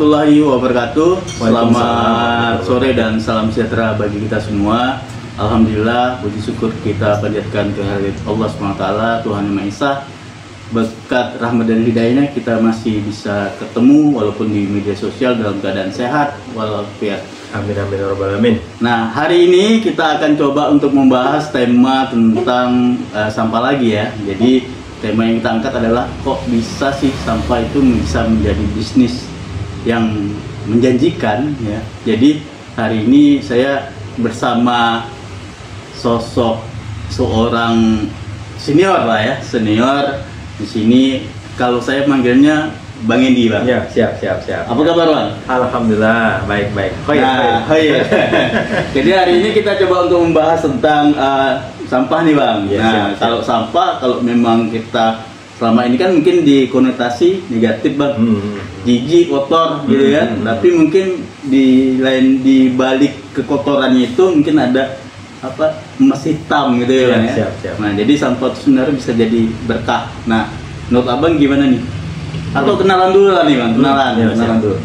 warahmatullahi wabarakatuh. Selamat sore dan salam sejahtera bagi kita semua. Alhamdulillah, puji syukur kita panjatkan kehadirat Allah SWT, Tuhan Yang Maha Esa. Berkat rahmat dan hidayahnya kita masih bisa ketemu walaupun di media sosial dalam keadaan sehat walafiat. Amin amin ya rabbal alamin. Nah, hari ini kita akan coba untuk membahas tema tentang eh, sampah lagi ya. Jadi, tema yang kita angkat adalah kok bisa sih sampah itu bisa menjadi bisnis yang menjanjikan ya. Jadi, hari ini saya bersama sosok seorang senior lah ya, senior di sini kalau saya manggilnya Bang Endi, Bang. Ya siap siap siap. Apa kabar, Bang? Alhamdulillah baik baik. Hoi, Nah, hoi. Jadi hari ini kita coba untuk membahas tentang uh, sampah nih bang. Iya, nah, siap, siap. kalau sampah, kalau memang kita selama ini kan mungkin dikonotasi negatif bang, Hmm. Jijik, kotor gitu Hmm, kan. hmm, Tapi mungkin di lain di balik kekotorannya itu mungkin ada apa emas hitam gitu ya, Siap, ya. siap, siap. Nah, jadi sampah itu sebenarnya bisa jadi berkah. Nah, menurut abang gimana nih? Atau kenalan dulu lah nih bang, kenalan, Ya, kenalan siap. dulu.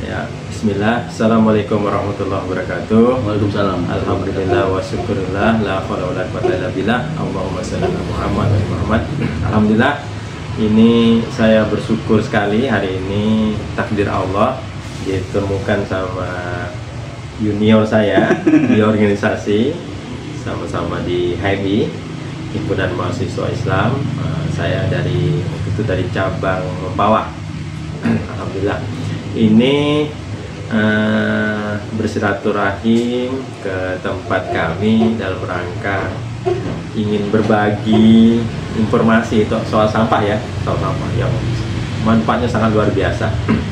Ya Bismillah. Assalamualaikum warahmatullahi wabarakatuh. Waalaikumsalam. Alhamdulillah wa syukurillah la haula wala quwata illa billah. Allahumma shalli ala Muhammad wa Muhammad. Alhamdulillah ini saya bersyukur sekali hari ini takdir Allah ditemukan sama junior saya di organisasi sama-sama di HMI Himpunan Mahasiswa Islam. Eh, saya dari itu dari cabang Mempawah. Alhamdulillah. Ini eh, bersilaturahim ke tempat kami dalam rangka ingin berbagi informasi itu soal sampah ya soal sampah yang manfaatnya sangat luar biasa.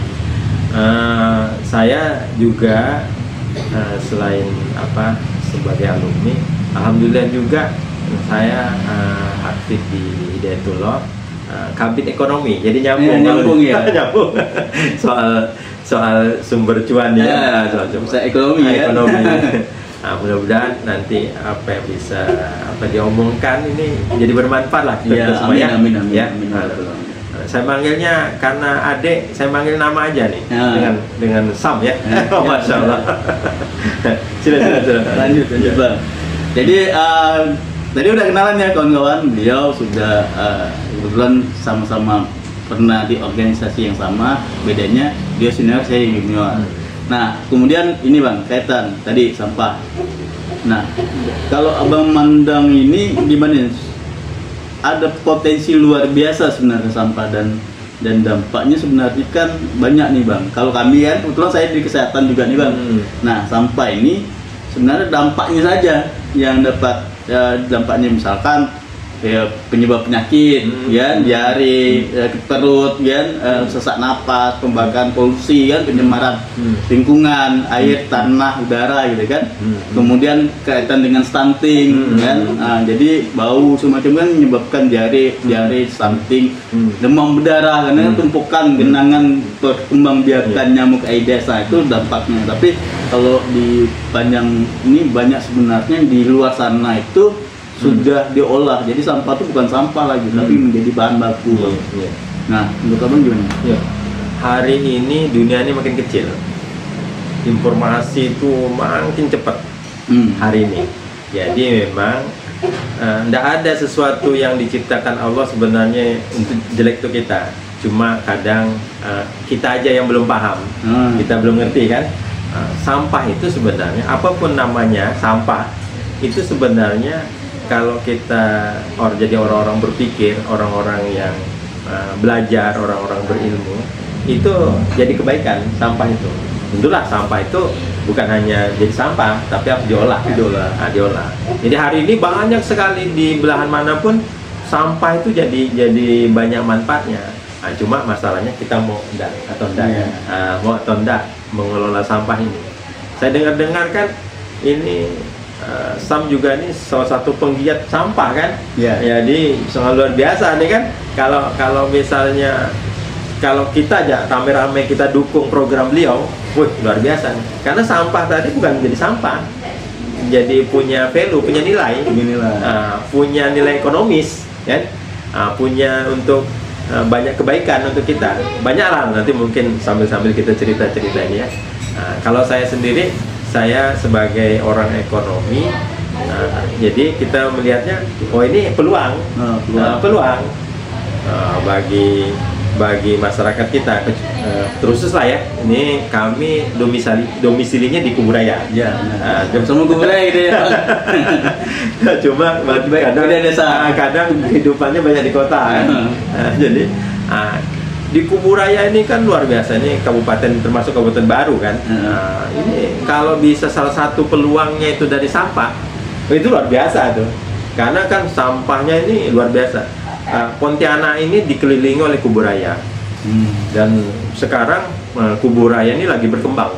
Eh, saya juga eh, selain apa sebagai alumni alhamdulillah juga saya eh, aktif di Hidayatullah eh, kabin ekonomi. Jadi nyambung Iya, nyambung ya. nyambung. Soal soal sumber cuan ya, Ya, soal sumber ekonomi Nah, ya. ekonomi nah, mudah-mudahan nanti apa yang bisa apa diomongkan ini jadi bermanfaat lah. Iya, kita semua amin, ya? amin, amin, ya? amin, Nah, betul, amin. saya manggilnya karena adik saya manggil nama aja nih Ya. dengan dengan Sam ya? Ya, oh, ya, masya ya. Allah. Sila sila sila. Lanjut lanjut bang jadi eh, tadi udah kenalan ya kawan-kawan. Beliau sudah eh, kebetulan sama-sama pernah di organisasi yang sama. Bedanya dia senior saya junior. Hmm. Nah kemudian ini bang kaitan tadi sampah. Nah kalau abang mandang ini gimana ada potensi luar biasa sebenarnya sampah dan dan dampaknya sebenarnya kan banyak nih bang. Kalau kami kan kebetulan saya di kesehatan juga nih bang. Hmm. Nah, sampah ini sebenarnya dampaknya saja yang dapat ya, dampaknya. Misalkan ya, penyebab penyakit, Hmm. ya, diare, ya, perut, ya, sesak napas, pembakaran polusi, kan, pencemaran Hmm. lingkungan, air, tanah, udara, gitu kan. Hmm. Kemudian kaitan dengan stunting, Hmm. kan. Nah, jadi bau semacam kan menyebabkan diare, diare, stunting, Hmm. demam berdarah karena Hmm. tumpukan genangan perkembang biakan Iya. nyamuk Aedes nah itu dampaknya tapi kalau di panjang ini banyak sebenarnya di luar sana itu sudah diolah jadi sampah itu bukan sampah lagi tapi Hmm. menjadi bahan baku Iya, iya. nah menurut abang gimana Ya. Hari ini dunia ini makin kecil. Informasi itu makin cepat hmm. hari ini. Jadi memang tidak ada sesuatu yang diciptakan Allah sebenarnya untuk jelek itu kita. Cuma kadang eh, kita aja yang belum paham, Hmm. kita belum ngerti kan. Eh, sampah itu sebenarnya apa pun namanya sampah itu sebenarnya kalau kita or jadi orang-orang berpikir, orang-orang yang eh, belajar, orang-orang berilmu itu jadi kebaikan sampah itu. Tentulah sampah itu bukan hanya jadi sampah, tapi harus diolah. kan? Diolah. Nah, diolah. Jadi hari ini banyak sekali di belahan mana pun sampah itu jadi jadi banyak manfaatnya. Nah, cuma masalahnya kita mau enggak atau enggak, Iya. Ah, mau atau enggak mengelola sampah ini. Saya dengar-dengar kan ini eh, Sam juga ini salah satu penggiat sampah kan. Iya. Jadi sangat luar biasa nih kan. Kalau kalau misalnya kalau kita aja rame-rame kita dukung program beliau, wih luar biasa nih. Karena sampah tadi bukan menjadi sampah, jadi punya value, punya nilai, Beginilah. Ah, punya nilai ekonomis, kan? Ah, punya untuk uh, banyak kebaikan untuk kita banyak lah nanti mungkin sambil-sambil kita cerita-ceritanya ya nah, kalau saya sendiri saya sebagai orang ekonomi uh, jadi kita melihatnya oh ini peluang Oh, peluang. Uh, peluang Uh, bagi bagi masyarakat kita uh, terusus lah ya ini kami domisili domisilinya di Kuburaya Ya, Ah, nah, gue mulai gitu ya. cuma Baik, kadang beda desa. ah, kadang kehidupannya banyak di kota kan? Hmm. Ah, jadi ah, di Kuburaya ini kan luar biasa ini kabupaten termasuk kabupaten baru kan Hmm. Ah, ini kalau bisa salah satu peluangnya itu dari sampah itu luar biasa tuh karena kan sampahnya ini luar biasa Ah, Pontianak ini dikelilingi oleh Kuburaya Hmm. dan sekarang uh, Kuburaya ini lagi berkembang.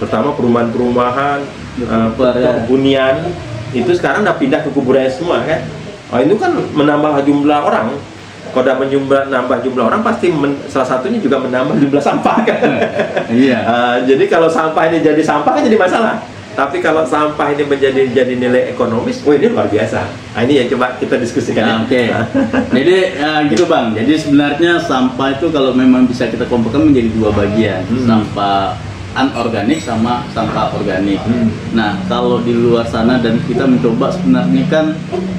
Pertama perumahan-perumahan, uh, ya. hunian itu sekarang udah pindah ke Kuburaya semua kan. Oh itu kan menambah jumlah orang. Kalau udah menjumlah nambah jumlah orang pasti men- salah satunya juga menambah jumlah sampah kan. Iya. Uh, jadi kalau sampah ini jadi sampah kan jadi masalah. Tapi kalau sampah ini menjadi jadi nilai ekonomis, wah ini luar biasa. Nah, ini ya coba kita diskusikan. Ya, ya. Oke. Jadi eh, gitu bang. Jadi sebenarnya sampah itu kalau memang bisa kita kelompokkan menjadi dua bagian, Hmm. sampah anorganik sama sampah organik. Hmm. Nah kalau di luar sana dan kita mencoba sebenarnya kan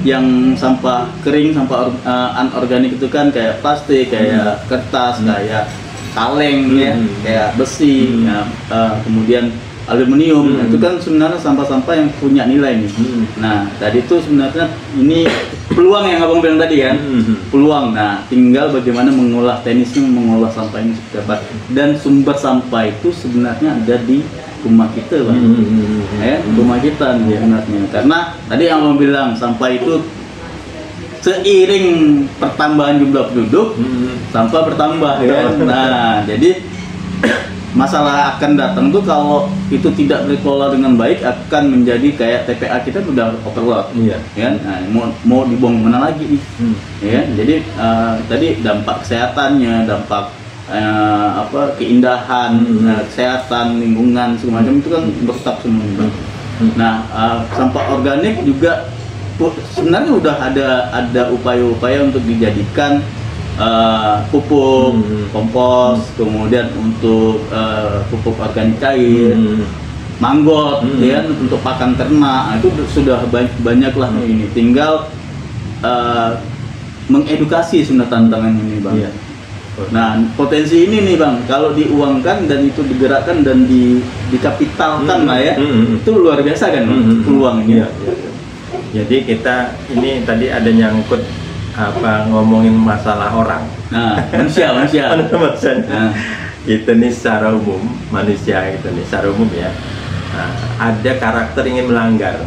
yang sampah kering, sampah or- eh, anorganik itu kan kayak plastik, kayak kertas, kayak kaleng ya, Hmm. kayak besi, Hmm. ya, eh, kemudian aluminium. Hmm. Itu kan sebenarnya sampah-sampah yang punya nilai nih. Hmm. Nah, tadi itu sebenarnya ini peluang yang abang bilang tadi kan, Hmm. peluang. Nah, tinggal bagaimana mengolah teknisnya, mengolah sampah ini seperti apa. Dan sumber sampah itu sebenarnya ada di rumah kita, bang. Hmm. Ya, rumah kita nih sebenarnya. Karena tadi yang abang bilang sampah itu seiring pertambahan jumlah penduduk, Hmm. sampah bertambah kan. Nah, jadi masalah akan datang tuh kalau itu tidak dikelola dengan baik akan menjadi kayak TPA kita udah overload Iya. ya nah, mau mau dibuang mana lagi nih Hmm. ya jadi eh, tadi dampak kesehatannya dampak eh, apa keindahan Hmm. eh, kesehatan lingkungan segala macam itu kan bertap semua Hmm. nah eh, sampah organik juga sebenarnya udah ada ada upaya-upaya untuk dijadikan eh, pupuk Hmm. kompos kemudian untuk eh, pupuk organik cair Hmm. manggot Hmm. ya untuk pakan ternak Nah, itu sudah banyak, banyak lah Hmm. ini tinggal eh, mengedukasi sebenarnya tantangan ini bang Iya. nah potensi ini nih bang kalau diuangkan dan itu digerakkan dan di, dikapitalkan Hmm. lah ya Hmm, hmm. itu luar biasa kan Hmm. peluang ini Iya, iya, iya. Jadi kita ini tadi ada nyangkut apa ngomongin masalah orang. nah manusia manusia Manusia. Nah. Itu nih secara umum manusia gitu nih secara umum ya. Nah, ada karakter ingin melanggar.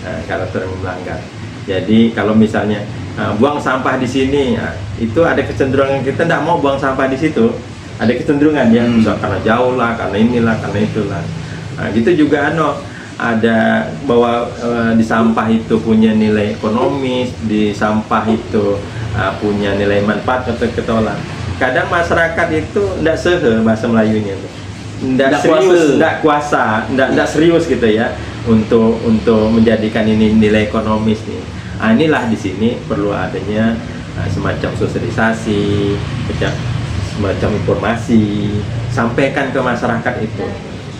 Nah, karakter ingin melanggar. Jadi kalau misalnya nah, buang sampah di sini, ya, itu ada kecenderungan kita tidak mau buang sampah di situ. Ada kecenderungan ya, Hmm. karena jauh lah, karena inilah, karena itulah. Nah, gitu juga ano ada bahwa eh, di sampah itu punya nilai ekonomis, di sampah itu eh, punya nilai manfaat atau ketolak. Kadang masyarakat itu tidak sehe bahasa Melayunya tuh. Tidak serius, tidak kuasa, tidak serius gitu ya untuk untuk menjadikan ini nilai ekonomis nih. Nah, inilah di sini perlu adanya eh, semacam sosialisasi, semacam informasi, sampaikan ke masyarakat itu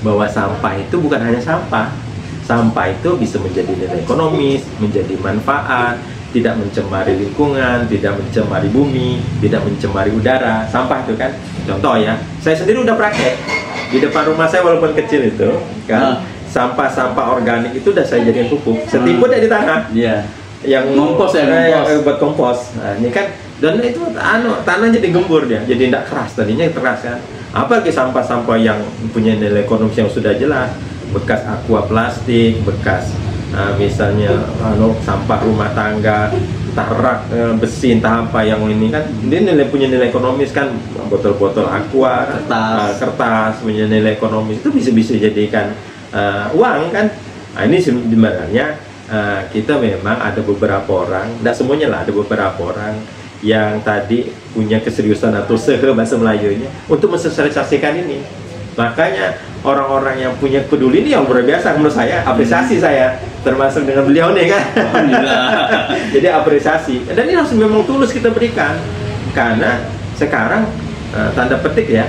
bahwa sampah itu bukan hanya sampah. Sampah itu bisa menjadi nilai ekonomis, menjadi manfaat, tidak mencemari lingkungan, tidak mencemari bumi, tidak mencemari udara. Sampah itu kan contoh ya. Saya sendiri udah praktek di depan rumah saya walaupun kecil itu Ah. kan sampah-sampah organik itu udah saya jadikan pupuk. Setimpun dari tanah Iya. yang Ngompos ya, ngompos. yang, eh, buat kompos. Nah, ini kan dan itu anu tanah jadi gembur dia, jadi tidak keras tadinya keras kan. Apalagi sampah-sampah yang punya nilai ekonomis yang sudah jelas, bekas aqua plastik, bekas eh, misalnya anu sampah rumah tangga, entah rak eh, besi entah apa yang ini kan dia nilai punya nilai ekonomis kan botol-botol aqua, Kertas. eh, kertas punya nilai ekonomis itu bisa bisa jadikan eh, uang kan. Nah, ini sebenarnya eh, kita memang ada beberapa orang, tidak semuanya lah ada beberapa orang yang tadi punya keseriusan atau sehe bahasa Melayunya untuk mensosialisasikan ini. Makanya orang-orang yang punya peduli ini yang luar biasa menurut saya, apresiasi saya termasuk dengan beliau nih kan. Jadi apresiasi. Dan ini harus memang tulus kita berikan. Karena sekarang eh, tanda petik ya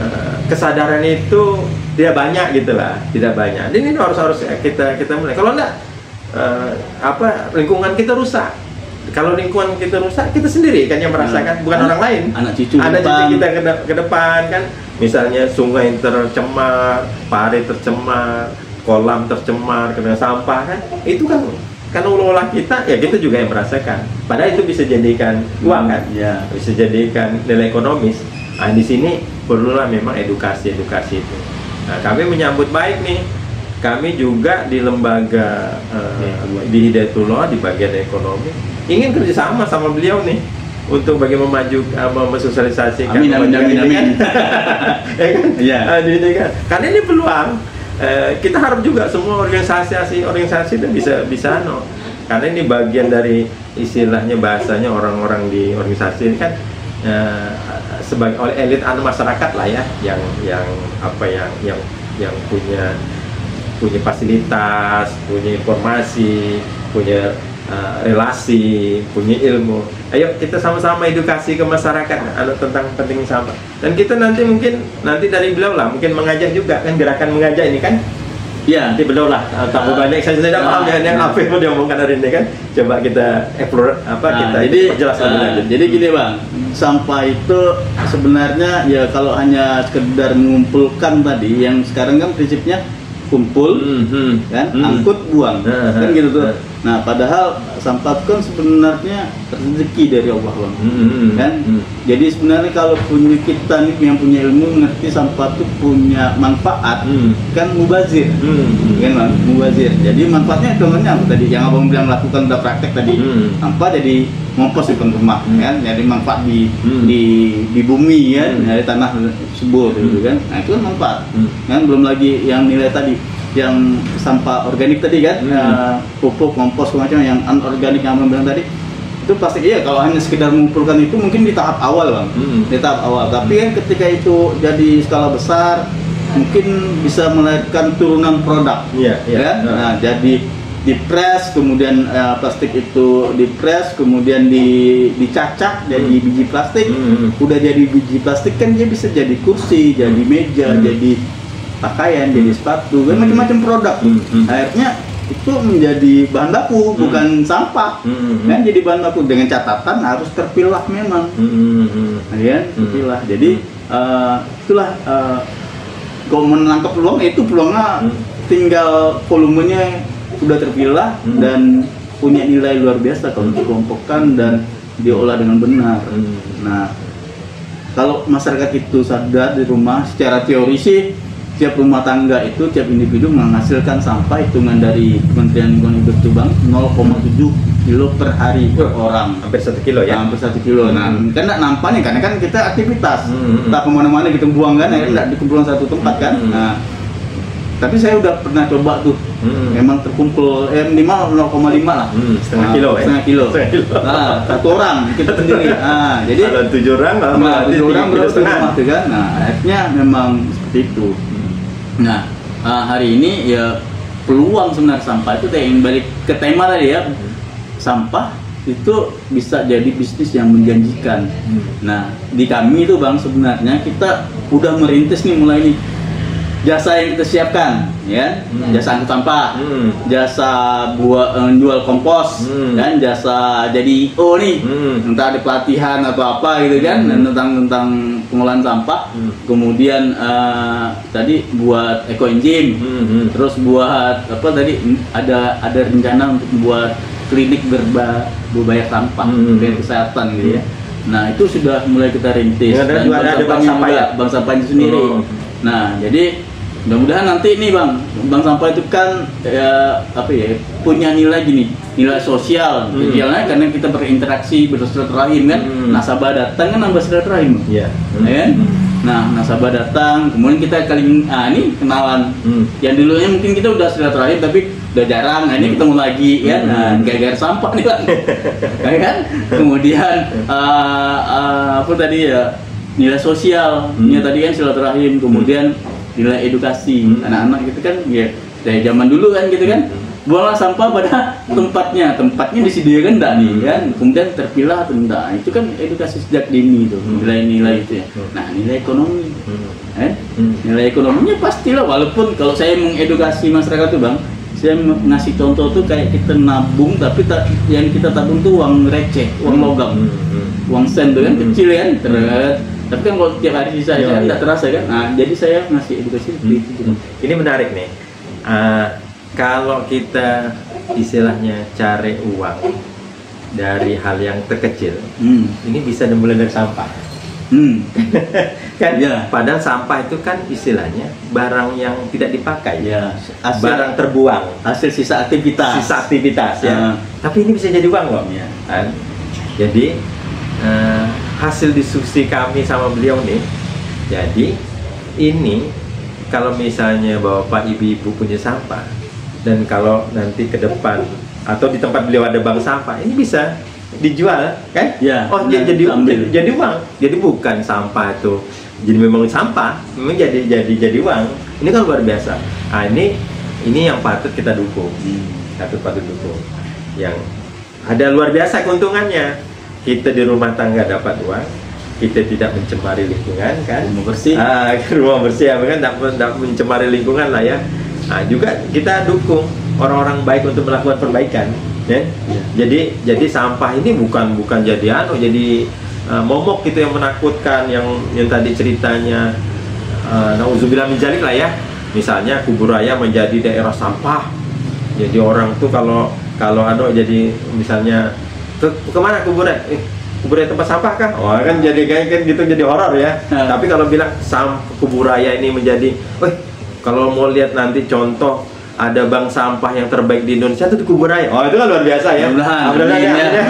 eh, kesadaran itu tidak banyak gitu lah tidak banyak. Dan ini harus harus kita kita mulai. Kalau enggak eh, apa lingkungan kita rusak kalau lingkungan kita rusak kita sendiri kan yang merasakan bukan Anak- orang lain. anak cucu ada depan. cucu kita ke, de- ke depan kan? Misalnya sungai tercemar pare tercemar kolam tercemar kena sampah kan? Itu kan karena ulah kita ya kita juga yang merasakan. Padahal itu bisa jadikan uang kan? Ya. Bisa jadikan nilai ekonomis. Nah di sini perlulah memang edukasi edukasi itu. Nah kami menyambut baik nih. Kami juga di lembaga eh, di Hidayatullah di bagian ekonomi ingin kerjasama sama beliau nih untuk bagaimana maju eh, memsosialisasikan Amin, amin, amin, ini kan. amin. Ya kan? Iya. Ah, di ini kan. karena ini peluang Eh, kita harap juga semua organisasi organisasi itu bisa bisa no karena ini bagian dari istilahnya bahasanya orang-orang di organisasi ini kan eh, sebagai oleh elit anu masyarakat lah ya yang yang apa yang yang yang punya punya fasilitas, punya informasi, punya uh, relasi, punya ilmu. Ayo kita sama-sama edukasi ke masyarakat anu tentang penting sampah. Dan kita nanti mungkin nanti dari beliau lah mungkin mengajak juga kan gerakan mengajak ini kan ya nanti beliau lah uh, tambah Ah. banyak saya tidak paham Ah. dengan yang apa yang dia omongkan hari ini kan coba kita explore apa Nah, kita jadi perjelas lebih ah, lanjut. jadi gini bang sampah itu sebenarnya ya kalau hanya sekedar mengumpulkan tadi yang sekarang kan prinsipnya kumpul Hmm, hmm, kan hmm. angkut buang Nah, kan nah, gitu tuh nah. Nah padahal sampah itu kan sebenarnya rezeki dari Allah bang Hmm, hmm, hmm, kan hmm. jadi sebenarnya kalau punya kita nih yang punya ilmu ngerti sampah itu punya manfaat Hmm. kan mubazir Hmm, hmm. kan bang mubazir jadi manfaatnya contohnya apa tadi yang abang bilang lakukan udah praktek tadi Hmm. sampah jadi kompos di rumah Hmm. kan jadi manfaat di Hmm. di di bumi kan Hmm. dari tanah subur gitu Hmm. kan nah itu kan manfaat Hmm. kan belum lagi yang nilai tadi yang sampah organik tadi kan Hmm. eh, pupuk kompos macam yang anorganik yang abang bilang tadi itu pasti iya kalau hanya sekedar mengumpulkan itu mungkin di tahap awal bang Hmm. di tahap awal tapi kan ketika itu jadi skala besar mungkin bisa melahirkan turunan produk Iya, iya. kan? Nah. Nah, jadi dipres kemudian eh, plastik itu dipres kemudian di dicacah jadi Hmm. biji plastik Hmm. udah jadi biji plastik kan dia bisa jadi kursi jadi meja Hmm. jadi pakaian jadi sepatu kan Hmm. macam-macam produk Hmm. Hmm. akhirnya itu menjadi bahan baku bukan sampah Hmm. kan jadi bahan baku dengan catatan harus terpilah memang Hmm, hmm, hmm. Hmm. terpilah jadi eh, itulah eh, kalau menangkap peluang itu peluangnya Hmm. tinggal volumenya udah terpilah Hmm. dan punya nilai luar biasa kalau dikelompokkan dan diolah dengan benar Hmm. nah kalau masyarakat itu sadar di rumah secara teori sih tiap rumah tangga itu tiap individu menghasilkan sampah hitungan dari Kementerian Lingkungan Hidup itu bang 0,7 kilo per hari per orang hampir satu kilo ya hampir satu kilo. Nah, Hmm. kan nggak nampaknya karena kan kita aktivitas, Hmm. tak ke mana-mana kita buang kan, ya Hmm. nggak dikumpulkan satu tempat kan. Hmm. Nah, tapi saya udah pernah coba tuh, Hmm. memang terkumpul eh, minimal 0,5 lah. Hmm, setengah Nah, kilo ya? Setengah kilo. Setengah kilo. Nah, satu orang kita sendiri. Nah, jadi kalau tujuh orang lah nah, tujuh orang berapa setengah kan. Nah, akhirnya memang seperti itu. Nah, eh, hari ini ya peluang sebenarnya sampah itu yang balik ke tema tadi ya. Sampah itu bisa jadi bisnis yang menjanjikan. Hmm. Nah, di kami itu Bang sebenarnya kita udah merintis nih mulai nih. Jasa yang kita siapkan, ya. Hmm. Jasa angkut sampah, Hmm. jasa buat eh, jual kompos, Hmm. dan jasa jadi oh nih, Hmm. entah ada pelatihan atau apa gitu kan Hmm. tentang tentang pengolahan sampah. Hmm. Kemudian eh, tadi buat eco engine, Hmm, hmm. terus buat apa tadi ada ada rencana untuk buat klinik berba berbayar sampah, Hmm. kesehatan gitu ya. Nah itu sudah mulai kita rintis Ya, ada bank sampahnya sampah ya? bank sampahnya sendiri. Oh. Nah jadi mudah-mudahan nanti nih bang, bank sampah itu kan ya, apa ya punya nilai gini, nilai sosial. Hmm. Idealnya karena kita berinteraksi bersilaturahim kan, Hmm. nasabah datang kan nambah silaturahim. Iya. Ya kan? Nah, nasabah datang, kemudian kita kali ah ini kenalan. Hmm. Yang dulunya mungkin kita udah silaturahim tapi udah jarang, nah ini ketemu lagi ya. Hmm. Nah, gara-gara sampah nih kan. ya kan? Kemudian ah, ah, apa tadi ya? Nilai sosial, Hmm. ya tadi kan silaturahim, kemudian nilai edukasi Hmm. anak-anak gitu kan ya dari zaman dulu kan gitu kan. buanglah sampah pada tempatnya tempatnya disediakan enggak nih kan kemudian terpilah atau enggak itu kan edukasi sejak dini tuh Hmm. nilai-nilai itu ya Hmm. nah nilai ekonomi Hmm. eh Hmm. nilai ekonominya pastilah walaupun kalau saya mengedukasi masyarakat tuh bang saya ngasih contoh tuh kayak kita nabung tapi tak, yang kita tabung tuh uang receh uang logam Hmm. Hmm. uang sen tuh kan Hmm. kecil kan ter- tapi kan kalau tiap hari sisa Iya, aja iya. nggak terasa kan nah jadi saya ngasih edukasi seperti itu Hmm. Ini menarik nih. Ah, kalau kita istilahnya cari uang dari hal yang terkecil, hmm. ini bisa dimulai dari sampah. Hmm. Kan? Iya. Padahal sampah itu kan istilahnya barang yang tidak dipakai, ya hasil barang terbuang, hasil sisa aktivitas sisa aktivitas ya. Tapi ini bisa jadi uang loh. Kan? Jadi eh, hasil diskusi kami sama beliau nih, jadi ini kalau misalnya bapak ibu-ibu punya sampah dan kalau nanti ke depan atau di tempat beliau ada bank sampah, ini bisa dijual kan? Iya, Oh benar, jadi ambil. jadi, uang. Jadi bukan sampah itu. Jadi memang sampah, memang jadi jadi jadi uang. Ini kan luar biasa. Ah ini ini yang patut kita dukung Hmm. satu patut dukung yang ada luar biasa keuntungannya kita di rumah tangga dapat uang kita tidak mencemari lingkungan kan? Rumah bersih. ah, rumah bersih ya kan? Tidak, mencemari lingkungan lah ya. Nah, juga kita dukung orang-orang baik untuk melakukan perbaikan ya. Iya. jadi jadi sampah ini bukan bukan jadi anu jadi uh, momok gitu yang menakutkan yang yang tadi ceritanya. Uh, nauzubillah min dzalik lah ya. Misalnya kubur raya menjadi daerah sampah. Jadi orang tuh kalau kalau anu jadi misalnya ke ke mana kuburnya eh, kuburnya tempat sampah kan wah kan jadi kayak kan gitu jadi horor ya Hmm. tapi kalau bilang sam kubur raya ini menjadi weh kalau mau lihat nanti contoh ada bank sampah yang terbaik di Indonesia itu di kubur raya oh itu kan luar biasa ya Mudah-mudahan, ya, ya.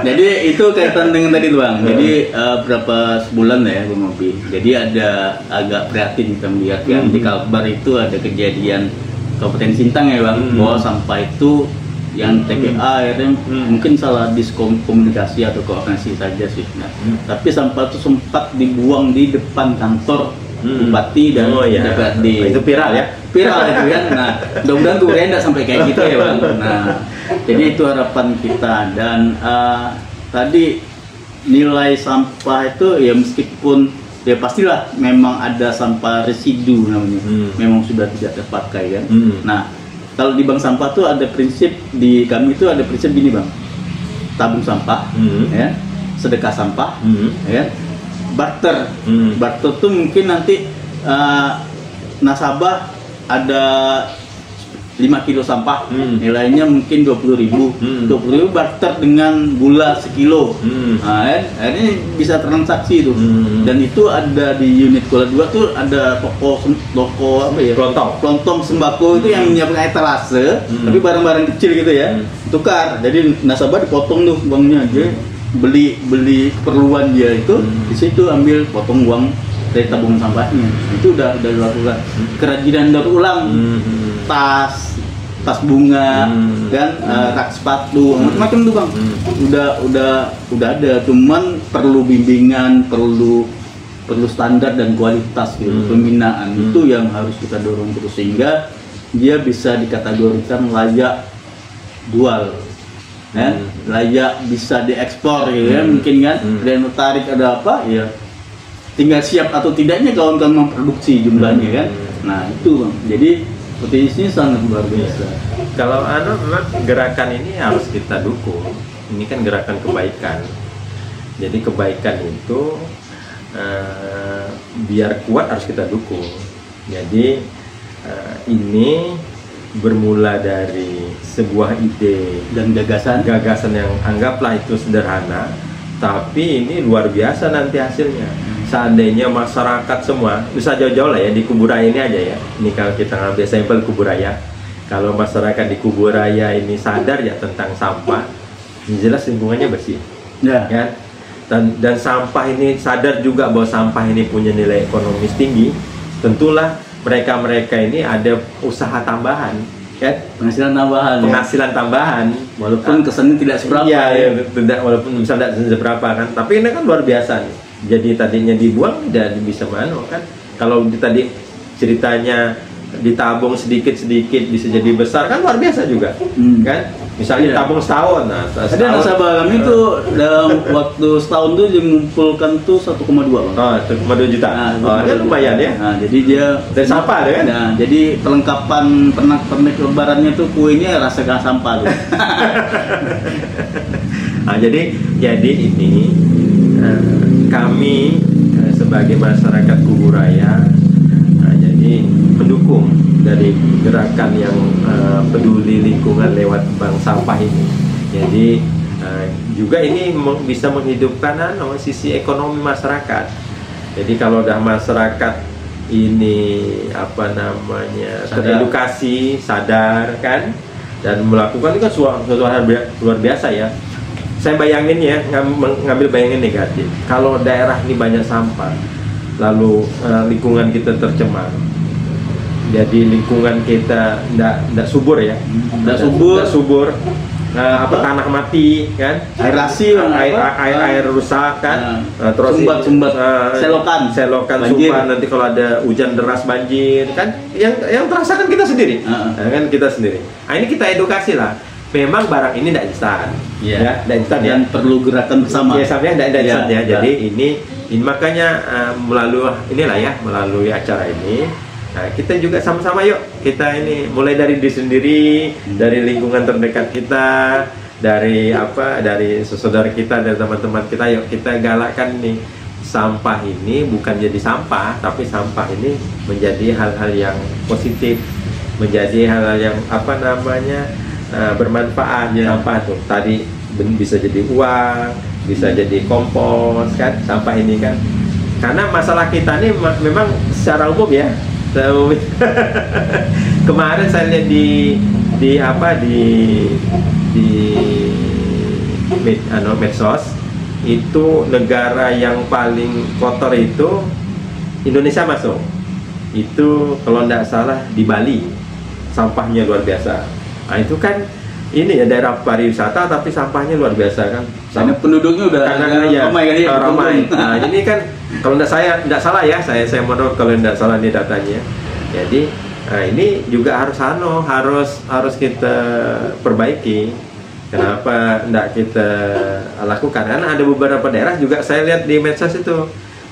Jadi itu kaitan dengan tadi tuh bang. Hmm. Jadi eh, berapa sebulan ya Bung Opi. Jadi ada agak prihatin kita melihat kan Hmm. di Kalbar itu ada kejadian Kabupaten Sintang ya bang, Hmm. bahwa sampah itu yang TPA akhirnya Hmm. mungkin salah diskomunikasi atau koordinasi saja sih. Nah, Hmm. tapi sampah itu sempat dibuang di depan kantor Hmm. bupati dan Oh, iya. DPRD. Itu viral ya? Viral itu kan. Nah, mudah-mudahan kemudian tidak sampai kayak gitu ya bang. Nah, jadi itu harapan kita dan eh, tadi nilai sampah itu ya meskipun ya pastilah memang ada sampah residu namanya, Hmm. memang sudah tidak terpakai kan. Hmm. Nah, kalau di bank sampah tuh ada prinsip di kami itu ada prinsip gini bang, tabung sampah, Hmm. ya, sedekah sampah, Hmm. ya, barter Hmm. Barter tuh mungkin nanti eh, nasabah ada 5 kilo sampah Hmm. nilainya mungkin 20.000 ribu Hmm. 20 ribu barter dengan gula sekilo Hmm. nah, akhirnya bisa transaksi itu Hmm. dan itu ada di unit Kola 2 tuh ada toko toko apa ya Kelontong. kelontong sembako itu yang menyiapkan etalase Hmm. tapi barang-barang kecil gitu ya Hmm. tukar jadi nasabah dipotong tuh uangnya aja beli beli keperluan dia itu Hmm. di situ ambil potong uang dari tabungan sampahnya itu udah udah dilakukan kerajinan daur ulang Hmm. tas tas bunga Hmm. kan eh, rak sepatu macam-macam tuh bang Hmm. udah udah udah ada cuman perlu bimbingan perlu perlu standar dan kualitas gitu Hmm. pembinaan Hmm. itu yang harus kita dorong terus sehingga dia bisa dikategorikan layak jual kan Hmm. layak bisa diekspor gitu ya Hmm. mungkin kan Hmm. dan tertarik ada apa ya tinggal siap atau tidaknya kawan-kawan memproduksi jumlahnya kan nah itu bang jadi potensinya sangat luar biasa Kalau anu memang gerakan ini harus kita dukung. Ini kan gerakan kebaikan. Jadi kebaikan itu eh, biar kuat harus kita dukung. Jadi eh, ini bermula dari sebuah ide dan gagasan gagasan yang anggaplah itu sederhana, tapi ini luar biasa nanti hasilnya. Seandainya masyarakat semua, bisa jauh-jauh lah ya di kuburaya ini aja ya. Ini kalau kita ngambil sampel kuburaya, kalau masyarakat di kuburaya ini sadar ya tentang sampah, ini jelas lingkungannya bersih, ya kan? Dan dan sampah ini sadar juga bahwa sampah ini punya nilai ekonomis tinggi, tentulah mereka-mereka ini ada usaha tambahan, kan? penghasilan tambahan ya. Penghasilan tambahan, walaupun kesannya tidak seberapa Iya, ya. iya, tidak walaupun bisa tidak seberapa kan, tapi ini kan luar biasa nih. Jadi tadinya dibuang tidak bisa mana kan? Kalau di- tadi ceritanya ditabung sedikit-sedikit bisa jadi besar kan luar biasa juga Hmm. kan misalnya Iya. ditabung setahun nah Ada setahun nasabah kami tuh dalam waktu setahun tuh dia mengumpulkan tuh 1,2 bang. oh itu cuma 2 juta Nah, oh, ya lumayan ya Nah, jadi dia Dari sampah ada kan? Nah, jadi perlengkapan pernak pernik lebarannya tuh kuenya rasakan sampah tuh. Nah, jadi jadi ini eh, kami eh, sebagai masyarakat Kuburaya nah, jadi mendukung dari gerakan yang eh, peduli lingkungan lewat bank sampah ini. Jadi eh, juga ini bisa menghidupkan anu, sisi ekonomi masyarakat. Jadi kalau udah masyarakat ini apa namanya Sadar. teredukasi, sadar kan dan melakukan itu kan suatu, hal luar biasa ya. Saya bayangin ya ngambil bayangin negatif. Kalau daerah ini banyak sampah, lalu eh, lingkungan kita tercemar, jadi lingkungan kita tidak subur ya, Nggak subur. nggak subur. Nah, apa tanah mati kan? Aerasi, Bang, air, apa? air, air rusak kan? Nah, Nah, terus sumbat- sumbat, eh, selokan. selokan Banjir. sumbat nanti kalau ada hujan deras banjir kan yang yang terasa kan kita sendiri Heeh. Nah, kan kita sendiri nah ini kita edukasi lah memang barang ini tidak instan Iya. ya tidak instan ya Dan perlu gerakan bersama. ya sampai tidak Iya, instan ya iya. jadi ini ini makanya eh, melalui inilah ya melalui acara ini nah, kita juga sama-sama yuk kita ini mulai dari diri sendiri Hmm. dari lingkungan terdekat kita dari apa dari saudara kita dari teman-teman kita yuk kita galakkan nih sampah ini bukan jadi sampah tapi sampah ini menjadi hal-hal yang positif menjadi hal-hal yang apa namanya eh, bermanfaat Ya. sampah tuh. Tadi bisa jadi uang bisa jadi kompos kan? Sampah ini kan? Karena masalah kita ini ma- memang secara umum ya. Secara umum. kemarin saya lihat di di apa di di med, ano, medsos itu negara yang paling kotor itu Indonesia masuk. Itu kalau tidak salah di Bali sampahnya luar biasa nah itu kan ini ya daerah pariwisata tapi sampahnya luar biasa kan Karena penduduknya udah karena udah ya, ramai kan ya. ramai. Nah, ini kan kalau tidak saya tidak salah ya, saya saya menurut kalau tidak salah ini datanya. Jadi nah ini juga harus anu, harus harus kita perbaiki. Kenapa tidak kita lakukan? Karena ada beberapa daerah juga saya lihat di medsos itu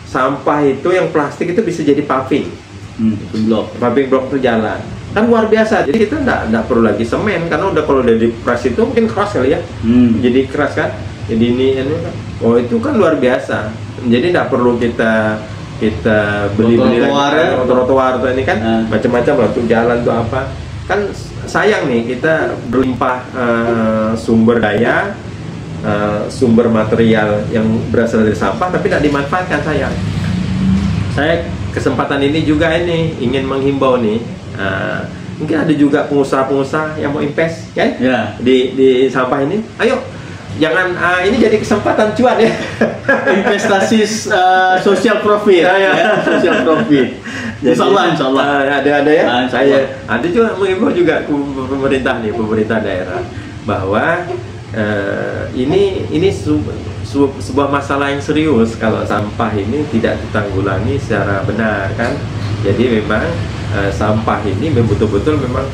sampah itu yang plastik itu bisa jadi paving, Hmm, blok. paving blok itu jalan. Kan luar biasa. Jadi kita tidak tidak perlu lagi semen karena udah kalau udah di press itu mungkin keras kali ya Hmm. jadi keras kan jadi ini ini kan. oh itu kan luar biasa jadi tidak perlu kita kita beli beli Trotoar ya. lagi trotoar tuh ini kan Ah. macam-macam lah tuh jalan tuh apa kan sayang nih kita berlimpah eh, sumber daya eh, sumber material yang berasal dari sampah tapi tidak dimanfaatkan sayang saya kesempatan ini juga ini ingin menghimbau nih eh, mungkin ada juga pengusaha-pengusaha yang mau invest kan Ya. di di sampah ini ayo jangan ah, ini jadi kesempatan cuan ya Investasi uh, social profit. Ya, ya. social profit. Insya Allah, insya Allah. ah, ada ada ya Ah, insya saya ada juga mengimbau juga pemerintah nih pemerintah daerah bahwa eh, ini ini su- su- sebuah masalah yang serius kalau sampah ini tidak ditanggulangi secara benar kan jadi memang eh, sampah ini betul-betul memang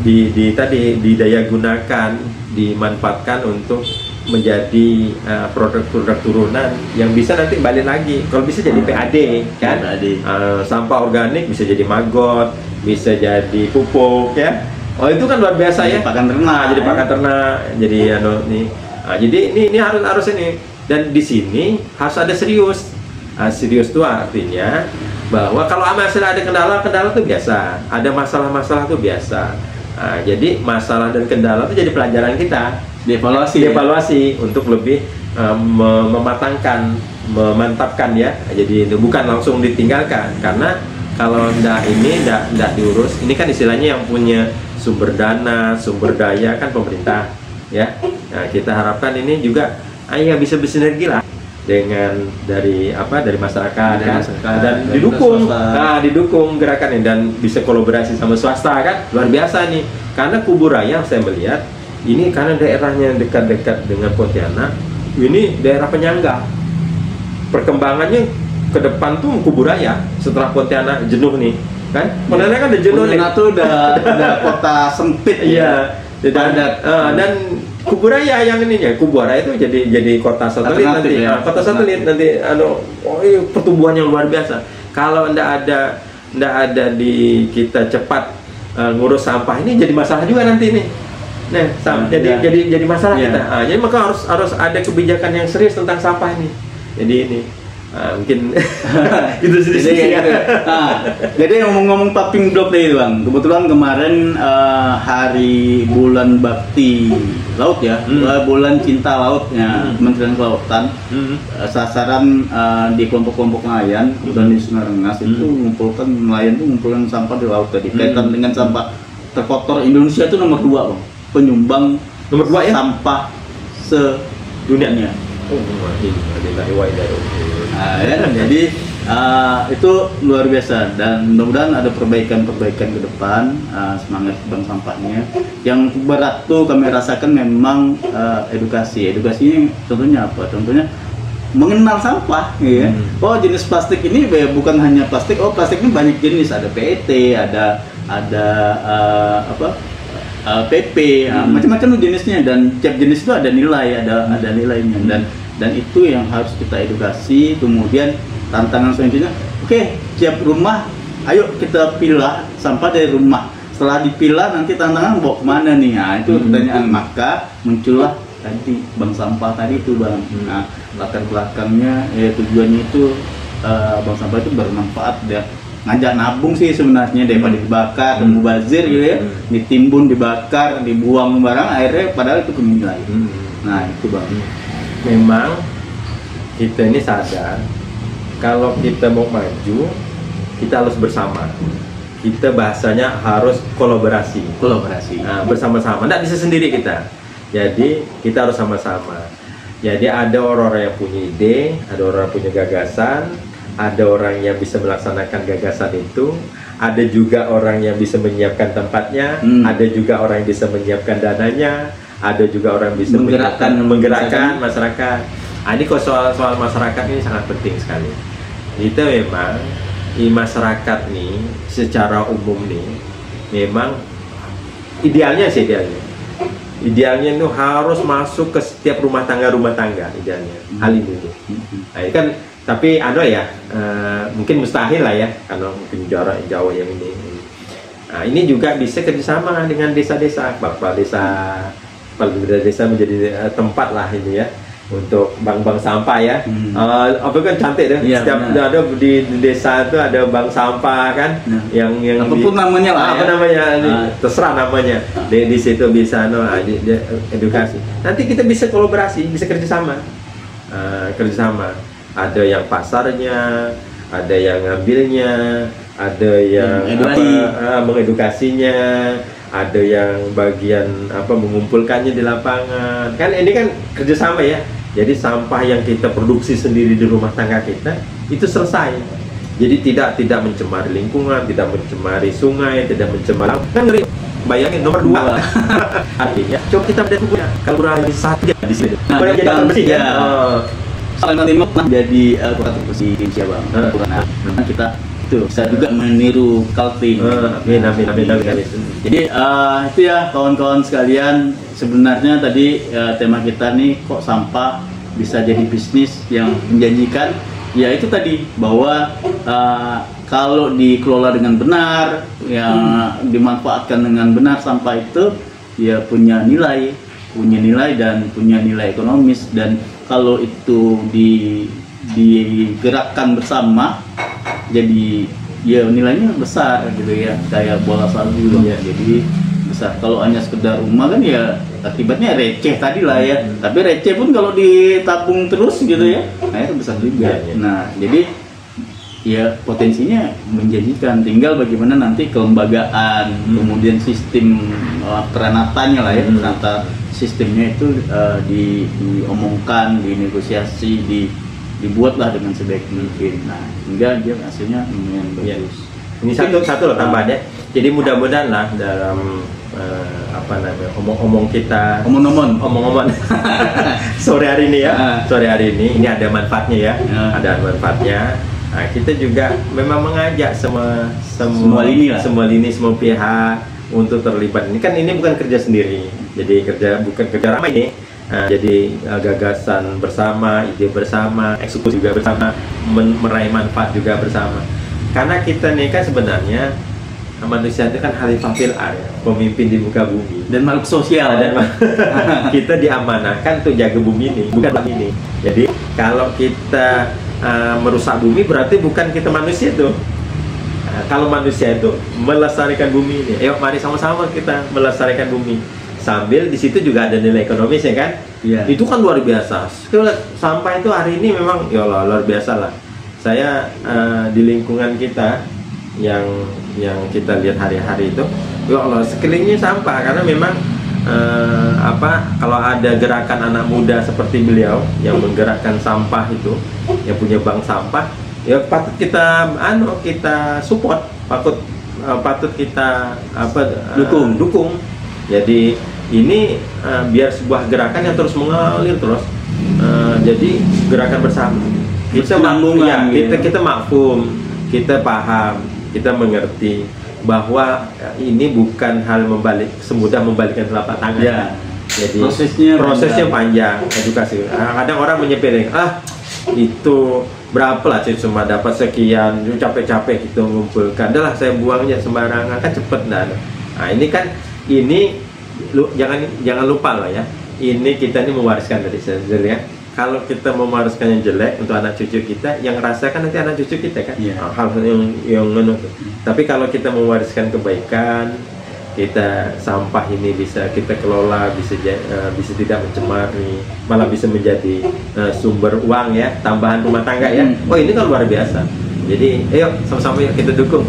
di, di tadi didaya gunakan dimanfaatkan untuk menjadi eh, produk-produk turunan yang bisa nanti balik lagi. Kalau bisa jadi PAD kan? PAD. Eh, sampah organik bisa jadi maggot bisa jadi pupuk ya? Oh itu kan luar biasa Jadi ya? pakan ternak. Nah, jadi pakan ternak jadi anu nih. Nah, jadi ini ini harus harus ini. Dan di sini harus ada serius. Nah, serius itu artinya bahwa kalau masih ada kendala kendala itu biasa ada masalah-masalah itu biasa Nah, jadi masalah dan kendala itu jadi pelajaran kita Dievaluasi. ya? dievaluasi untuk lebih me- mematangkan, memantapkan ya. Jadi itu bukan langsung ditinggalkan karena kalau ndak ini ndak ndak diurus, ini kan istilahnya yang punya sumber dana, sumber daya kan pemerintah ya. Nah, kita harapkan ini juga ayo bisa bersinergi lah dengan dari apa dari masyarakat Dari kan? masyarakat, dan dari didukung. nah didukung gerakan ini dan bisa kolaborasi sama swasta kan? Luar biasa nih. Karena kuburaya saya melihat ini karena daerahnya dekat-dekat dengan Pontianak ini daerah penyangga. Perkembangannya ke depan tuh kuburaya setelah Pontianak jenuh nih kan? Pontianak kan ada jenuh nih. Pontianak tuh udah udah kota sempit ya. iya. dan, Padat. eh, dan Kuburaya yang ininya Kuburaya itu jadi jadi kota satelit Alternatif nanti ya. Ah, kota satelit nanti anu oh iya, pertumbuhan yang luar biasa kalau ndak ada ndak ada di kita cepat eh, ngurus sampah ini jadi masalah juga nanti nih nah sam- Hmm, jadi iya. jadi jadi masalah Iya. kita Ah, jadi maka harus harus ada kebijakan yang serius tentang sampah ini jadi ini ah, mungkin itu jadi sedikit kayak gitu. Nah, jadi ngomong-ngomong paping blok deh bang kebetulan kemarin eh, hari bulan bakti laut ya Hmm. eh, bulan cinta lautnya Hmm. Kementerian Kelautan Hmm. Eh, sasaran eh, di kelompok-kelompok nelayan dan di Sungai Rengas itu Hmm. mengumpulkan nelayan itu mengumpulkan sampah di laut tadi Hmm. kaitan dengan sampah terkotor Indonesia itu nomor dua bang penyumbang Nomor dua ya? sampah sedunia Oh, Nah, ya, jadi eh, itu luar biasa dan mudah-mudahan ada perbaikan-perbaikan ke depan eh, semangat bank sampahnya. Yang berat tuh kami rasakan memang eh, edukasi. Edukasinya tentunya apa? Tentunya mengenal sampah, ya. Hmm. Oh jenis plastik ini bukan hanya plastik. Oh plastik ini banyak jenis. Ada PET, ada ada eh, apa? Eh, PP, ah, Hmm. macam-macam tuh jenisnya dan tiap jenis itu ada nilai, ada ada nilainya dan dan itu yang harus kita edukasi. Kemudian tantangan selanjutnya, oke, tiap rumah, ayo kita pilah sampah dari rumah. Setelah dipilah nanti tantangan bawa ke mana nih? Nah, itu Hmm. pertanyaan maka muncullah tadi bank sampah tadi itu bang. Hmm. Nah, latar belakangnya ya tujuannya itu eh, bank sampah itu bermanfaat ya ngajak nabung sih sebenarnya daripada Hmm. dibakar Hmm. mubazir gitu ya. Hmm. ditimbun dibakar dibuang barang akhirnya padahal itu kemilai Hmm. nah itu bang. Memang kita ini sadar kalau kita mau maju kita harus bersama. Kita bahasanya harus kolaborasi. Kolaborasi. Nah, bersama-sama. Tidak bisa sendiri kita. Jadi kita harus sama-sama. Jadi ada orang-orang yang punya ide ada orang yang punya gagasan ada orang yang bisa melaksanakan gagasan itu ada juga orang yang bisa menyiapkan tempatnya Hmm. ada juga orang yang bisa menyiapkan dananya ada juga orang yang bisa Menggerakkan menggerakkan masyarakat. Ah, ini kok soal soal masyarakat ini sangat penting sekali. Itu memang di masyarakat nih secara umum nih memang idealnya sih idealnya. Idealnya itu harus masuk ke setiap rumah tangga rumah tangga idealnya. Hal ini. Tuh. Nah, ini kan tapi ada ya eh, mungkin mustahil lah ya kalau mungkin jarak jauh yang ini nah ini juga bisa kerjasama dengan desa-desa bapak desa kepala desa menjadi eh, tempat lah ini ya untuk bank-bank sampah ya Hmm. Eh, apa kan cantik deh Iya, setiap benar. ada di di desa itu ada bank sampah kan Nah. yang yang Apa pun namanya lah apa ya. namanya Ah. terserah namanya di, di situ bisa no ah, di- di- edukasi nanti kita bisa kolaborasi bisa kerjasama Ah, kerjasama ada yang pasarnya ada yang ngambilnya ada yang Hmm, apa ah, mengedukasinya ada yang bagian apa mengumpulkannya di lapangan. Kan ini kan kerjasama ya. Jadi sampah yang kita produksi sendiri di rumah tangga kita itu selesai. Jadi tidak tidak mencemari lingkungan tidak mencemari sungai tidak mencemari kan ngeri. Bayangin nomor dua. Artinya coba kita punya kalau kurang satu di sini. Nah, jadi bersih kan? ya. Oh. Kalimantan Timur pernah jadi uh, kota terbersih di Indonesia bang. Eh. Karena karena kita itu bisa juga meniru Kaltim Eh, amin, amin, amin, jadi eh, itu ya kawan-kawan sekalian. Sebenarnya tadi eh, tema kita nih kok sampah bisa jadi bisnis yang menjanjikan? Ya itu tadi bahwa eh, kalau dikelola dengan benar yang dimanfaatkan dengan benar sampah itu ya punya nilai punya nilai dan punya nilai ekonomis dan kalau itu di digerakkan bersama jadi ya nilainya besar gitu ya kayak bola salju loh Iya. jadi besar kalau hanya sekedar rumah kan ya akibatnya receh tadi lah ya Hmm. tapi receh pun kalau ditabung terus gitu ya nah itu besar juga Iya, iya. nah jadi ya potensinya menjanjikan tinggal bagaimana nanti kelembagaan Hmm. kemudian sistem uh, peranatanya lah ya Hmm. sistemnya itu uh, di, diomongkan dinegosiasi di dibuatlah dengan sebaik mungkin nah hingga dia hasilnya lumayan Iya. bagus Ini satu satu loh tambahan ya. Jadi mudah-mudahan lah dalam eh, apa namanya omong-omong kita omong-omong omong-omong sore hari ini ya Ah. sore hari ini ini ada manfaatnya ya Ah. ada manfaatnya Nah, kita juga memang mengajak semua Semua semua lini lah. semua lini semua pihak untuk terlibat. Ini kan ini bukan kerja sendiri. Jadi kerja bukan kerja ramai ini. Nah, jadi uh, gagasan bersama, ide bersama, eksekusi juga bersama, men- meraih manfaat juga bersama. Karena kita nih kan sebenarnya manusia itu kan khalifah fil ya, pemimpin di muka bumi. Dan makhluk sosial. Dan kita diamanahkan untuk jaga bumi ini, bukan bumi ini. Jadi kalau kita uh, merusak bumi berarti bukan kita manusia tuh. Uh, kalau manusia itu melestarikan bumi ini, ayo mari sama-sama kita melestarikan bumi. Sambil di situ juga ada nilai ekonomis ya kan? Iya. Itu kan luar biasa. Sampah itu hari ini memang ya Allah luar biasa lah. Saya uh, di lingkungan kita yang yang kita lihat hari-hari itu, ya Allah sekelilingnya sampah karena memang eh, apa kalau ada gerakan anak muda seperti beliau yang menggerakkan sampah itu, yang punya bank sampah, ya patut kita anu kita support, patut eh, patut kita apa eh, Dukung. dukung. Jadi ini eh, biar sebuah gerakan yang terus mengalir terus. Eh, jadi gerakan bersama. Kita Berkesinambungan ya, gitu. kita kita makfum, kita paham, kita mengerti bahwa eh, ini bukan hal membalik semudah membalikkan telapak tangan. Ya. Jadi Prosesnya prosesnya panjang. panjang, edukasi. Ah, Kadang orang menyepelekan, ah itu berapa lah sih cuma dapat sekian, capek-capek gitu mengumpulkan. Dah lah saya buangnya sembarangan kan cepet dah. Nah ini kan ini lu jangan jangan lupa lah ya. Ini kita ini mewariskan dari sendiri ya. Kalau kita mewariskan yang jelek untuk anak cucu kita, yang rasakan nanti anak cucu kita kan. Iya. Nah, hal yang yang ngenu tuh. Tapi kalau kita mewariskan kebaikan, kita sampah ini bisa kita kelola bisa eh, bisa tidak mencemari malah bisa menjadi eh, sumber uang ya tambahan rumah tangga ya Hmm. oh ini kan luar biasa jadi ayo sama-sama yuk kita dukung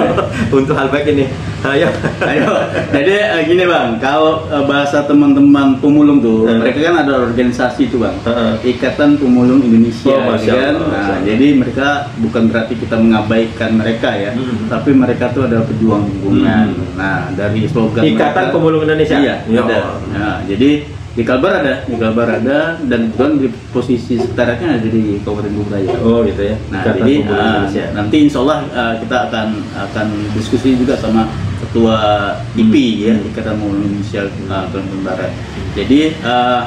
untuk hal baik ini ayo Ayo, jadi eh, gini bang, kalau eh, bahasa teman-teman pemulung tuh, Hmm. mereka kan ada organisasi itu bang. Ikatan Pemulung Indonesia, Oh, Masya kan? Allah, Nah, Allah. jadi mereka bukan berarti kita mengabaikan mereka ya, Hmm. tapi mereka tuh adalah pejuang lingkungan. Hmm. Nah, dari slogan Ikatan mereka- Pemulung Indonesia Iya, Ya ada. Nah, jadi di Kalbar ada, di Kalbar ada, dan kebetulan di posisi sekitarnya ada di Kabupaten Bogoraya. oh gitu ya Nah, Ikatan jadi uh, nanti insya Allah uh, kita akan akan diskusi juga sama ketua IPI ya Hmm. Ikatan Pemulung Indonesia uh, Kalimantan Barat. Jadi uh,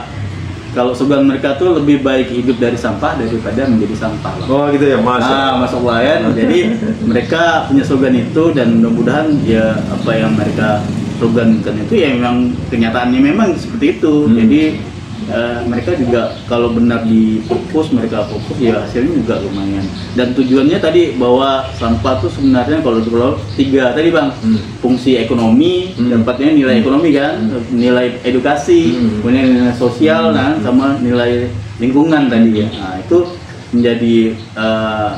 kalau slogan mereka tuh lebih baik hidup dari sampah daripada menjadi sampah. Bang. oh gitu ya masya Ah, masuk ya. Jadi mereka punya slogan itu dan mudah-mudahan ya apa yang mereka slogankan itu ya memang kenyataannya memang seperti itu. Hmm. Jadi eh, mereka juga kalau benar di fokus mereka fokus ya hasilnya juga lumayan. Dan tujuannya tadi bahwa sampah tuh sebenarnya kalau kalau tiga tadi bang Hmm. fungsi ekonomi Hmm. dapatnya nilai ekonomi kan, nilai edukasi, Hmm. kemudian nilai sosial, Hmm. nah sama nilai lingkungan tadi ya. Nah itu menjadi eh,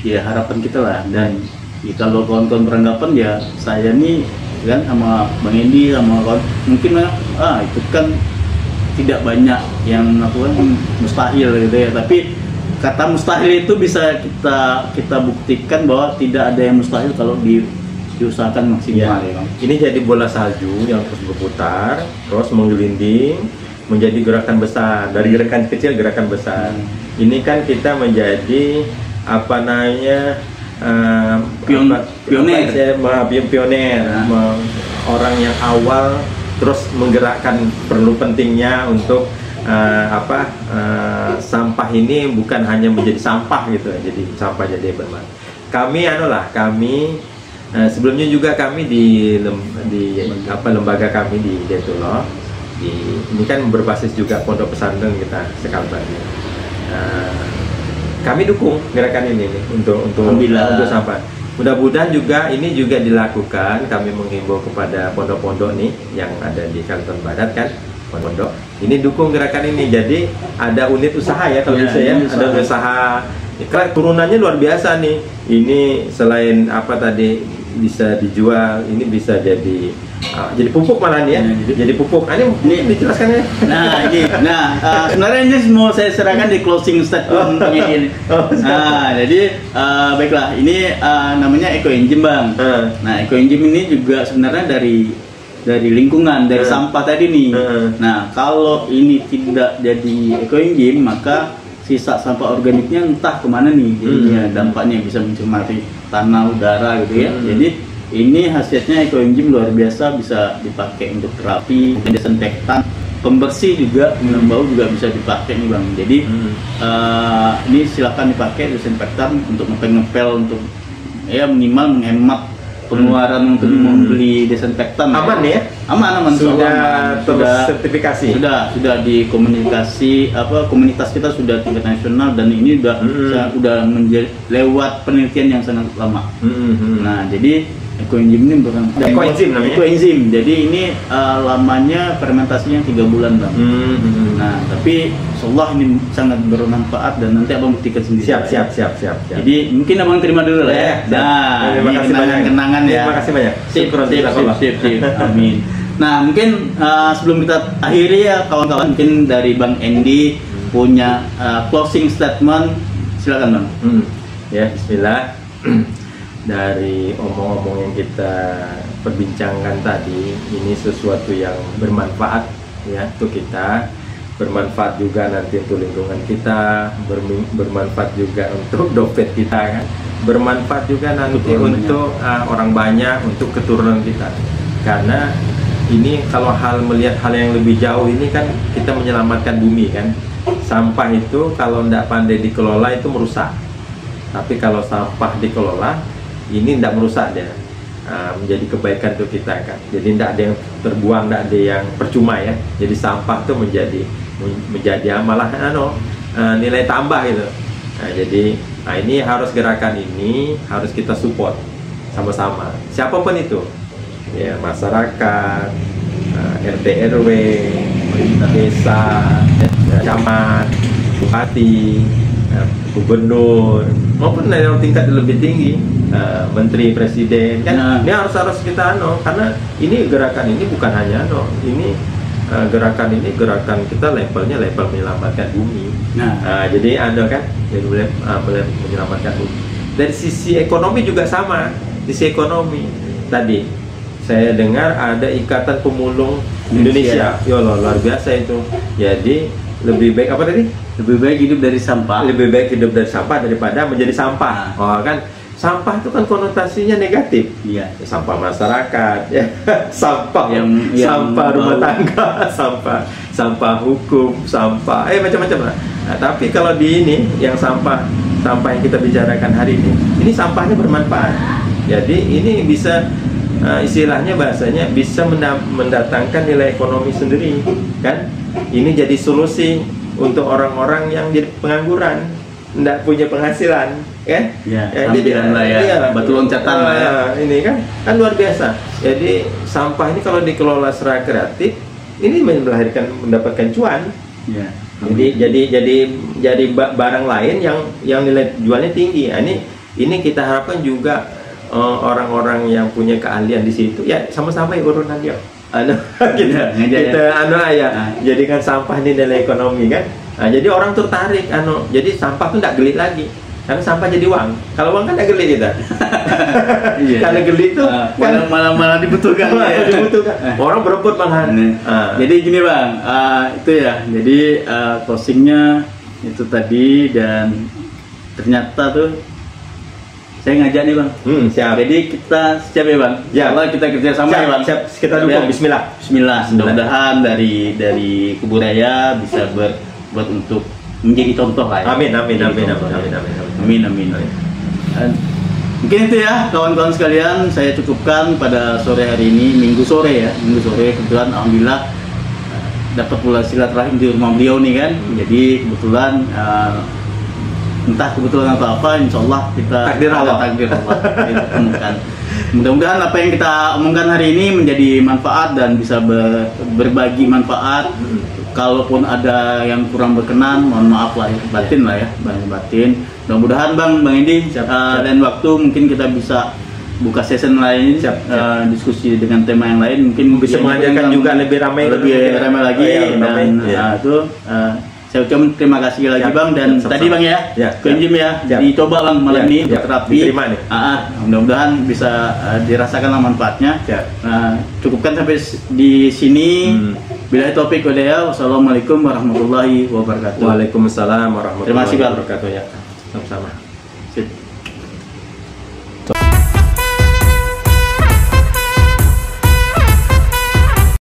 ya harapan kita lah dan ya, kalau kawan-kawan beranggapan ya saya nih kan sama Bang Endi sama kawan mungkin ah itu kan tidak banyak yang melakukan mustahil gitu ya tapi kata mustahil itu bisa kita kita buktikan bahwa tidak ada yang mustahil kalau di, diusahakan maksimal ya, Bang. Ini jadi bola salju yang terus berputar, terus menggelinding, menjadi gerakan besar. Dari gerakan kecil gerakan besar. Hmm. Ini kan kita menjadi apa namanya eh, Pion- apa- pioner. apa saya- ma- pion- pioner, me- orang yang awal terus menggerakkan perlu pentingnya untuk eh, apa eh, sampah ini bukan hanya menjadi sampah gitu, jadi sampah jadi bermanfaat. Kami anu lah, kami eh, sebelumnya juga kami di lem- di apa lembaga kami di Detullah di ini kan berbasis juga pondok pesantren kita sekalbar. Nah, kami dukung gerakan ini nih untuk untuk untuk sampah. Mudah-mudahan juga ini juga dilakukan. Kami menghimbau kepada pondok-pondok nih yang ada di Kalimantan Barat kan, pondok. Ini dukung gerakan ini. Jadi ada unit usaha ya kalau Ya, bisa ya, ada usaha. Kan turunannya luar biasa nih. Ini selain apa tadi bisa dijual, ini bisa jadi ah, jadi pupuk malah nih ya. Jadi- Jadi pupuk. Ah, ini Ini- dijelaskan ya. Nah, ini, nah eh, sebenarnya ini mau saya serahkan di closing statement Oh. ini. Oh, Nah, jadi eh, baiklah, ini eh, namanya eco engine bang. Eh. Nah, eco engine ini juga sebenarnya dari dari lingkungan, dari Eh. sampah tadi nih. Eh. Nah, kalau ini tidak jadi eco engine, maka sisa sampah organiknya entah ke mana nih jadinya Hmm. dampaknya bisa mencemari tanah udara gitu ya Hmm. jadi ini hasilnya ekoenzim luar biasa bisa dipakai untuk terapi desinfektan pembersih juga penghilang bau juga bisa dipakai nih bang jadi Hmm. eh, ini silakan dipakai desinfektan untuk ngepel-ngepel untuk ya minimal menghemat pengeluaran untuk Hmm. membeli desinfektan Aman ya? Aman aman Allah Sudah aman. tersertifikasi. sudah sudah di komunikasi apa komunitas kita sudah tingkat nasional dan ini udah Hmm. sa- udah menjadi lewat penelitian yang sangat lama Hmm, hmm. nah jadi ekoenzim ini bukan Ekoenzim namanya? ekoenzim jadi ini eh, lamanya fermentasinya tiga bulan bang Hmm, hmm. nah tapi insyaallah ini sangat bermanfaat dan nanti abang buktikan sendiri siap siap siap siap siap. jadi mungkin abang terima dulu lah ya. Ya. Nah, Terima kasih kenangan, banyak. kenangan ya. Terima kasih banyak. Sip, sip, sip, sip, sip. Amin. Nah, mungkin uh, sebelum kita akhiri ya kawan-kawan, mungkin dari Bang Endi punya uh, closing statement. Silakan Bang. Hmm. Ya, Bismillah. Dari omong-omong yang kita perbincangkan tadi, ini sesuatu yang bermanfaat ya untuk kita, bermanfaat juga nanti untuk lingkungan kita, bermanfaat juga untuk dompet kita kan, bermanfaat juga nanti Untuk untuk uh, orang banyak, untuk keturunan kita. Karena ini kalau hal melihat hal yang lebih jauh ini kan kita menyelamatkan bumi kan. Sampah itu kalau tidak pandai dikelola itu merusak. Tapi kalau sampah dikelola, ini tidak merusak dia. Ah, menjadi kebaikan untuk kita kan. Jadi tidak ada yang terbuang, tidak ada yang percuma ya. Jadi sampah itu menjadi menjadi malah ano, ah, nilai tambah gitu. Nah, jadi nah ini harus gerakan ini harus kita support sama-sama. Siapa pun itu, ya masyarakat, ah, RT RW, desa, camat, bupati, eh, gubernur, maupun yang tingkat lebih tinggi, eh, menteri, presiden, kan Nah. ini harus harus kita ano, karena ini gerakan ini bukan hanya ano, ini eh, gerakan ini gerakan kita levelnya level menyelamatkan bumi. Nah, Ah, jadi ada kan, jadi boleh ah, boleh menyelamatkan bumi. Dari sisi ekonomi juga sama, sisi ekonomi tadi saya dengar ada ikatan pemulung Indonesia, ya Allah luar biasa itu. Jadi lebih baik apa tadi? lebih baik hidup dari sampah. Lebih baik hidup dari sampah daripada menjadi sampah. Oh kan, sampah itu kan konotasinya negatif. Iya. Sampah masyarakat, ya, sampah, Yang- yang sampah rumah bau. tangga, sampah, sampah hukum, sampah, eh macam-macam lah. Nah, tapi kalau di ini yang sampah, sampah yang kita bicarakan hari ini, ini sampahnya bermanfaat. Jadi ini bisa eh, istilahnya bahasanya bisa menda- mendatangkan nilai ekonomi sendiri, kan? Ini jadi solusi untuk orang-orang yang jadi pengangguran, tidak punya penghasilan, kan? Ya, Ya, sampiran lah ya, batu loncatan lah ya. Ah, ini kan kan luar biasa. Jadi sampah ini kalau dikelola secara kreatif, ini melahirkan mendapatkan cuan. Iya. Jadi jadi jadi jadi ba- barang lain yang yang nilai jualnya tinggi. Nah, ini ini kita harapkan juga eh, orang-orang yang punya keahlian di situ ya sama-sama ya urunan yuk. Anu, kita, ngajak ya. kita anu ya, Ah. jadikan sampah ini nilai ekonomi kan. Nah, jadi orang tertarik anu, jadi sampah tuh tidak gelit lagi. Karena sampah jadi uang. Kalau uang kan tidak gelit kita. Iya. Kalau gelit tuh Ah, kan malah malah malah dibutuhkan. malah ya. dibutuhkan. Orang berebut malahan. Nih. Ah. Jadi gini bang, ah, itu ya. Jadi ah, closingnya itu tadi dan ternyata tuh saya ngajak nih bang. Hmm, siap. Jadi kita siap ya bang. Ya. Kalau kita kerja sama Siap, ya bang. siap. Kita dukung. ya? Bismillah. Bismillah. Mudah-mudahan dari dari Kubu Raya bisa berbuat untuk menjadi contoh lah ya. Amin, amin, amin, contoh amin, ya. amin, amin, Amin, amin. Dan mungkin itu ya kawan-kawan sekalian saya cukupkan pada sore hari ini minggu sore ya minggu sore kebetulan alhamdulillah eh, dapat pula silaturahim di rumah beliau nih kan jadi kebetulan eh, entah kebetulan atau apa insya Allah kita Takdir Allah. takdir Allah temukan mudah-mudahan apa yang kita omongkan hari ini menjadi manfaat dan bisa ber- berbagi manfaat kalaupun ada yang kurang berkenan mohon maaf lah ya batin lah ya batin batin mudah-mudahan bang bang Edi Siap, uh, siap. dan waktu mungkin kita bisa buka session lain Siap, siap. uh, diskusi dengan tema yang lain mungkin Bisa menghadirkan yang- juga lebih ramai lebih ramai lagi Oh, iya, dan ramai, iya. uh, itu uh, saya ucapkan terima kasih lagi Siap, bang dan tadi bang ya Ya, kelinjim ya Siap. dicoba bang malam Ya, ini ya, terapi diterima nih. Ah, ah, mudah-mudahan bisa uh, dirasakan manfaatnya Siap. Nah, cukupkan sampai di sini Hmm. Bila topik ya, wassalamualaikum warahmatullahi wabarakatuh. Waalaikumsalam warahmatullahi Terima kasih, Bang. wabarakatuh ya. Sama-sama.